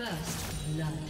First blood.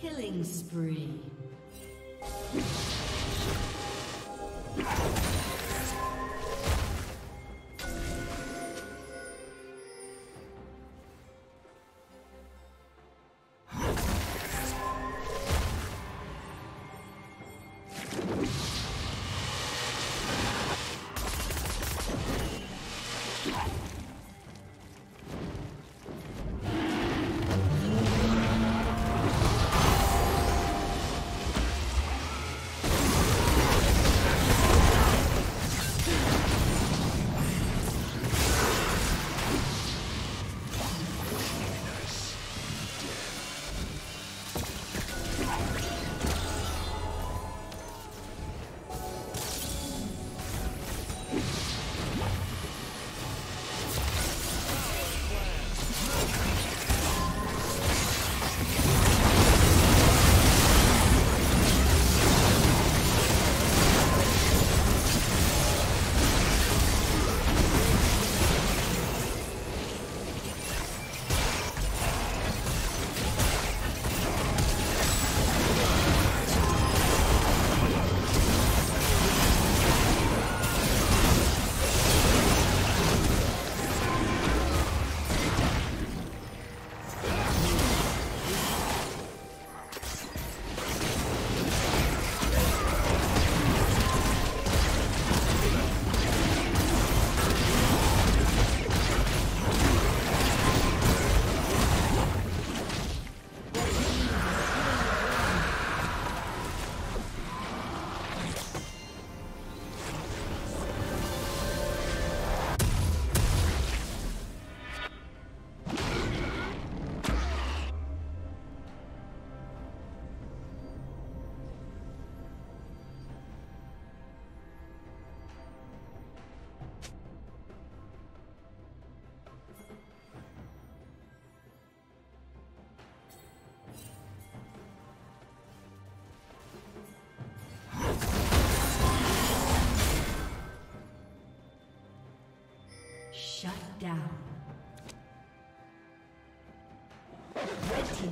Killing spree.